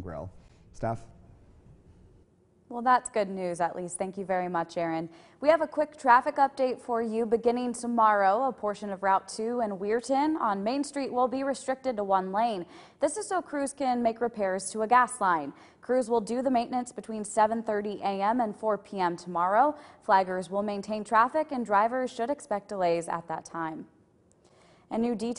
Grill. Steph? Well, that's good news, at least. Thank you very much, Aaron. We have a quick traffic update for you. Beginning tomorrow, a portion of Route 2 and Weirton on Main Street will be restricted to one lane. This is so crews can make repairs to a gas line. Crews will do the maintenance between 7.30 a.m. and 4 p.m. tomorrow. Flaggers will maintain traffic and drivers should expect delays at that time. And new details